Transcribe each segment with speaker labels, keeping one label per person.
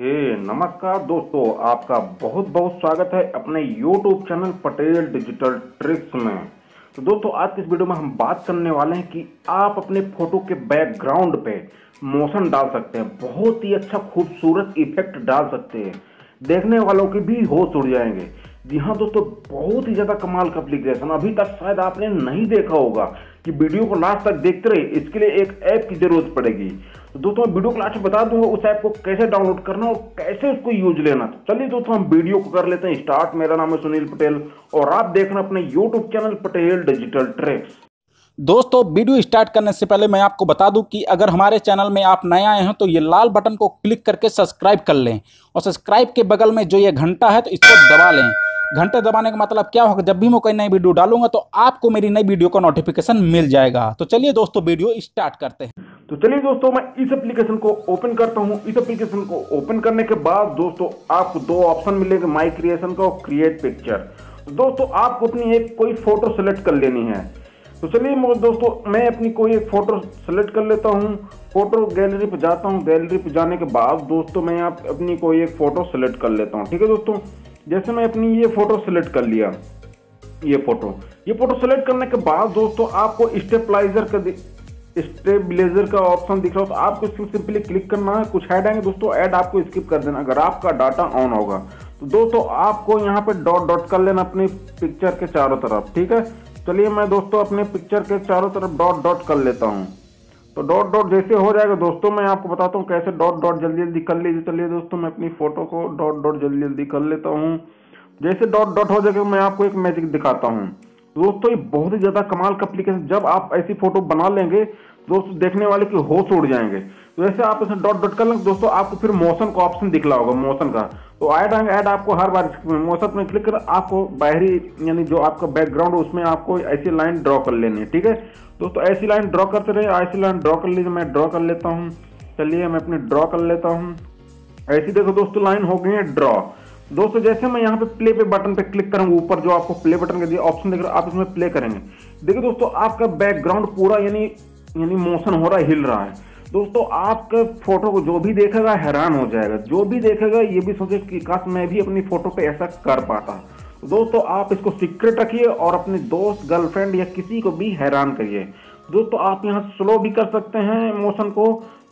Speaker 1: हे नमस्कार दोस्तों, आपका बहुत बहुत स्वागत है अपने YouTube channel Patel digital tricks में। तो दोस्तों, आज की इस वीडियो में हम बात करने वाले हैं कि आप अपने फ़ोटो के बैकग्राउंड पे मोशन डाल सकते हैं। बहुत ही अच्छा खूबसूरत इफ़ेक्ट डाल सकते हैं। देखने वालों के भी होश उड़ जाएँगे। जी हाँ दोस्तों, बहुत ही ज़्यादा कमाल का एप्लीकेशन अभी तक शायद आपने नहीं देखा होगा कि वीडियो को लास्ट तक देखते रहे इसके लिए एक ऐप की ज़रूरत पड़ेगी। तो दोस्तों वीडियो को लास्ट बता दूँगा उस ऐप को कैसे डाउनलोड करना और कैसे उसको यूज़ लेना। चलिए दोस्तों, हम वीडियो को कर लेते हैं स्टार्ट मेरा नाम है सुनील पटेल और आप देख रहे अपने YouTube channel Patel digital tricks
Speaker 2: दोस्तों, वीडियो स्टार्ट करने से पहले मैं आपको बता दूँ कि अगर हमारे चैनल में आप नए आए हैं तो ये लाल बटन को क्लिक करके सब्सक्राइब कर लें। और सब्सक्राइब के बगल में जो ये घंटा है तो इसको दबा लें। घंटे दबाने का मतलब क्या होगा? जब भी मैं कोई नई वीडियो डालूँगा तो आपको मेरी नई वीडियो का नोटिफिकेशन मिल जाएगा। तो चलिए दोस्तों, वीडियो स्टार्ट करते हैं।
Speaker 1: तो चलिए दोस्तों, मैं इस एप्लीकेशन को ओपन करता हूँ। इस एप्लीकेशन को ओपन करने के बाद दोस्तों, आपको दो ऑप्शन मिलेंगे माई क्रिएशन का और क्रिएट पिक्चर दोस्तों, आपको अपनी एक कोई फ़ोटो सेलेक्ट कर लेनी है। तो चलिए दोस्तों, मैं अपनी कोई एक फ़ोटो सेलेक्ट कर लेता हूँ। फ़ोटो गैलरी पर जाता हूँ। गैलरी पे जाने के बाद दोस्तों, मैं यहाँ अपनी कोई एक फ़ोटो सेलेक्ट कर लेता हूँ। ठीक है दोस्तों? जैसे मैं अपनी ये फ़ोटो सेलेक्ट कर लिया, ये फ़ोटो ये फ़ोटो सेलेक्ट करने के बाद दोस्तों, आपको स्टेपलाइजर का स्टेबलाइजर का ऑप्शन दिख रहा हो। तो आपको इसको सिंपली क्लिक करना है। कुछ ऐड आएँगे दोस्तों ऐड आपको स्किप कर देना, अगर आपका डाटा ऑन होगा। तो दोस्तों, आपको यहाँ पे डॉट डॉट कर लेना अपनी पिक्चर के चारों तरफ़, ठीक है? चलिए मैं दोस्तों अपने पिक्चर के चारों तरफ़ डॉट डॉट कर लेता हूँ। तो डॉट डॉट जैसे हो जाएगा, दोस्तों मैं आपको बताता हूँ कैसे डॉट डॉट जल्दी जल्दी कर लीजिए। चलिए दोस्तों मैं अपनी फ़ोटो को डॉट डॉट जल्दी जल्दी कर लेता हूँ। जैसे डॉट डॉट हो जाएगा, मैं आपको एक मैजिक दिखाता हूँ। दोस्तों, ये बहुत ही ज़्यादा कमाल का एप्लीकेशन जब आप ऐसी फ़ोटो बना लेंगे, दोस्तों, देखने वाले की होश उड़ जाएँगे। तो ऐसे आप इसे डॉट डॉट कर लेंगे दोस्तों, आपको फिर मोशन का ऑप्शन दिख रहा होगा मोशन का। तो ऐड आएँगे ऐड आपको हर बार मोशन में क्लिक कर आपको बाहरी, यानी जो आपका बैकग्राउंड उसमें आपको ऐसी लाइन ड्रॉ कर लेनी है, ठीक है? दोस्तों, ऐसी लाइन ड्रॉ करते रहे ऐसी लाइन ड्रॉ कर लीजिए, मैं ड्रॉ कर लेता हूँ। चलिए, मैं अपनी ड्रॉ कर लेता हूँ। ऐसी देखो दोस्तों लाइन हो गई है ड्रॉ दोस्तों, जैसे मैं यहाँ पे प्ले पे बटन पे क्लिक करूँगा, ऊपर जो आपको प्ले बटन का ऑप्शन देख रहे आप इसमें प्ले करेंगे। देखिए दोस्तों, आपका बैकग्राउंड पूरा यानी यानी मोशन हो रहा है हिल रहा है। दोस्तों, आपके फ़ोटो को जो भी देखेगा, हैरान हो जाएगा। जो भी देखेगा, ये भी सोचे कि काश मैं भी अपनी फ़ोटो पे ऐसा कर पाता। तो दोस्तों, आप इसको सीक्रेट रखिए और अपने दोस्त गर्लफ्रेंड या किसी को भी हैरान करिए। दोस्तों, आप यहाँ स्लो भी कर सकते हैं मोशन को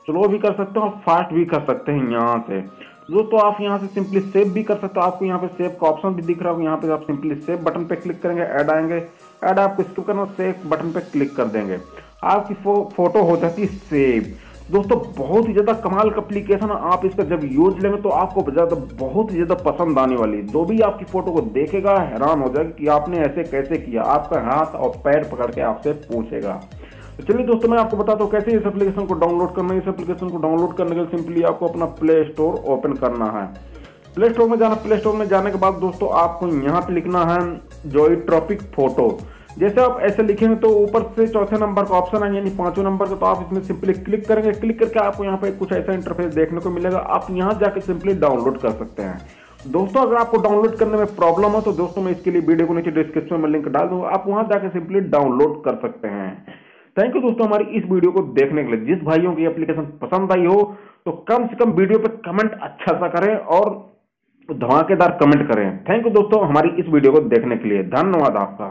Speaker 1: स्लो भी कर सकते हैं और फास्ट भी कर सकते हैं यहाँ से। दोस्तों आप यहाँ से सिंपली सेव भी कर सकते हो। आपको यहाँ पे सेव का ऑप्शन भी दिख रहा होगा। यहाँ पे आप सिंपली सेव बटन पे क्लिक करेंगे ऐड आएँगे। ऐड आपको स्किप करना सेव बटन पे क्लिक कर देंगे। आपकी फो, फ़ोटो हो जाती है सेव दोस्तों बहुत ही ज़्यादा कमाल का एप्लीकेशन है। आप इसका जब यूज़ लेंगे तो आपको ज़्यादा बहुत ही ज़्यादा पसंद आने वाली है। जो भी आपकी फ़ोटो को देखेगा हैरान हो जाएगा कि आपने ऐसे कैसे किया। आपका हाथ और पैर पकड़ के आपसे पूछेगा। तो चलिए दोस्तों, मैं आपको बताता हूँ कैसे इस एप्लीकेशन को डाउनलोड करना है। इस एप्लीकेशन को डाउनलोड करने के लिए सिंपली आपको अपना प्ले स्टोर ओपन करना है। प्ले स्टोर में जाना प्ले स्टोर में जाने के बाद दोस्तों, आपको यहाँ पे लिखना है जॉय ट्रॉपिक फ़ोटो जैसे आप ऐसे लिखेंगे तो ऊपर से चौथे नंबर का ऑप्शन है यानी पाँचवें नंबर का तो आप इसमें सिंपली क्लिक करेंगे। क्लिक करके आपको यहाँ पे कुछ ऐसा इंटरफेस देखने को मिलेगा। आप यहाँ जाके सिंपली डाउनलोड कर सकते हैं। दोस्तों, अगर आपको डाउनलोड करने में प्रॉब्लम हो तो दोस्तों, मैं इसके लिए वीडियो को नीचे डिस्क्रिप्शन में लिंक डाल दूँगा। आप वहाँ जाकर सिंपली डाउनलोड कर सकते हैं। थैंक यू दोस्तों हमारी इस वीडियो को देखने के लिए। जिस भाइयों की एप्लीकेशन पसंद आई हो तो कम से कम वीडियो पर कमेंट अच्छा सा करें और धमाकेदार कमेंट करें। थैंक यू दोस्तों हमारी इस वीडियो को देखने के लिए। धन्यवाद आपका।